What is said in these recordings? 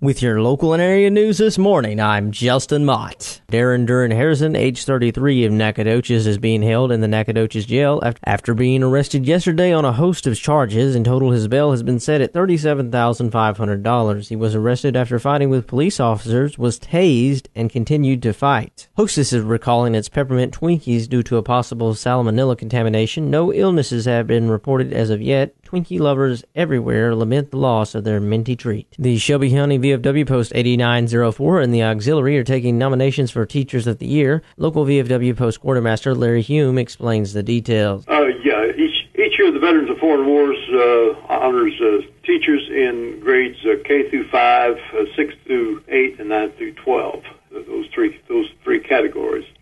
With your local and area news this morning, I'm Justin Mott. Darren Duran Harrison, age 33 of Nacogdoches, is being held in the Nacogdoches jail after being arrested yesterday on a host of charges. In total, his bail has been set at $37,500. He was arrested after fighting with police officers, was tased, and continued to fight. Hostess is recalling its peppermint Twinkies due to a possible salmonella contamination. No illnesses have been reported as of yet. Twinkie lovers everywhere lament the loss of their minty treat. The Shelby County VFW Post 8904 and the Auxiliary are taking nominations for Teachers of the Year. Local VFW Post Quartermaster Larry Hume explains the details. Uh, yeah, each, each year the Veterans of Foreign Wars uh, honors uh, teachers in grades uh, K through 5, uh, 6 through 8, and 9 through 12 those three those.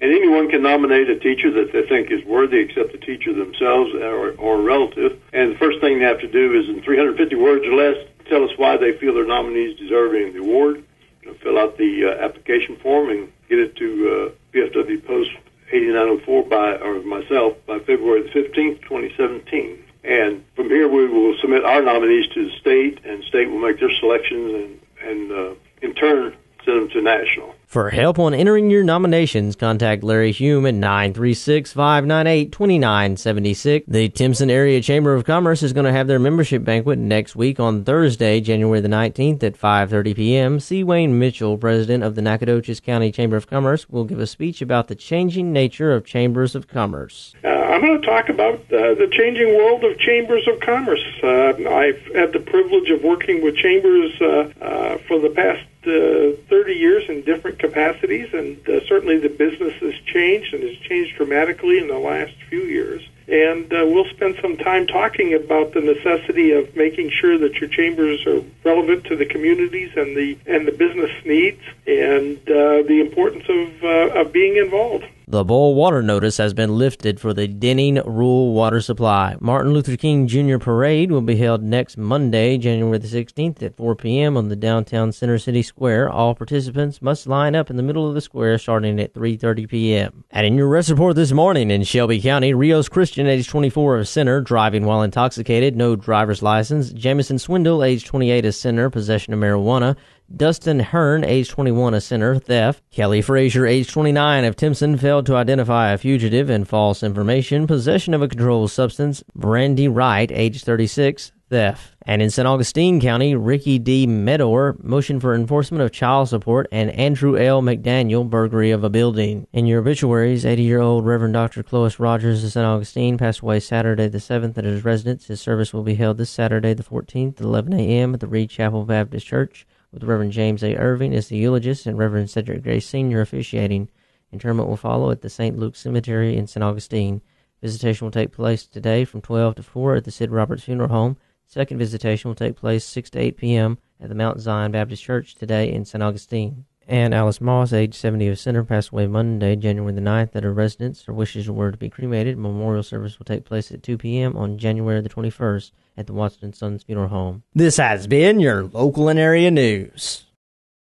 And anyone can nominate a teacher that they think is worthy, except the teacher themselves or, or a relative. And the first thing they have to do is, in 350 words or less, tell us why they feel their nominee is deserving of the award. You know, fill out the uh, application form and get it to uh, VFW Post 8904 by or myself by February the 15th, 2017. And from here, we will submit our nominees to the state, and state will make their selections, and and uh, in turn send them to national. For help on entering your nominations, contact Larry Hume at 936-598-2976. The Timpson Area Chamber of Commerce is going to have their membership banquet next week on Thursday, January the 19th at 5.30 p.m. C. Wayne Mitchell, president of the Nacogdoches County Chamber of Commerce, will give a speech about the changing nature of chambers of commerce. Uh, I'm going to talk about uh, the changing world of chambers of commerce. Uh, I've had the privilege of working with chambers uh, uh, for the past 30 years in different capacities, and uh, certainly the business has changed and has changed dramatically in the last few years. And uh, we'll spend some time talking about the necessity of making sure that your chambers are relevant to the communities and the and the business needs, and uh, the importance of uh, of being involved. The boil water notice has been lifted for the Denning Rural Water Supply. Martin Luther King Jr. Parade will be held next Monday, January the 16th at 4 p.m. on the downtown Center City Square. All participants must line up in the middle of the square starting at 3.30 p.m. And in your rest report this morning in Shelby County, Rios Christian, age 24 of Center, driving while intoxicated, no driver's license. Jamison Swindle, age 28 of Center, possession of marijuana. Dustin Hearn, age 21, a center, theft. Kelly Frazier, age 29, of Timpson, failed to identify a fugitive and false information. Possession of a controlled substance. Brandy Wright, age 36, theft. And in San Augustine County, Ricky D. Medor, motion for enforcement of child support, and Andrew L. McDaniel, burglary of a building. In your obituaries, 80 year old Reverend Dr. Clovis Rogers of San Augustine passed away Saturday the 7th at his residence. His service will be held this Saturday the 14th at 11 a.m. at the Reed Chapel Baptist Church with Reverend James A. Irving as the eulogist and Reverend Cedric Gray Sr. officiating. Interment will follow at the St. Luke Cemetery in San Augustine. Visitation will take place today from 12 to 4 at the Sid Roberts Funeral Home. Second visitation will take place 6 to 8 p.m. at the Mount Zion Baptist Church today in San Augustine. And Alice Moss, age 70 of Center, passed away Monday, January the 9th at her residence. Her wishes were to be cremated. Memorial service will take place at 2 p.m. on January the 21st at the Watson Sons Funeral Home. This has been your local and area news.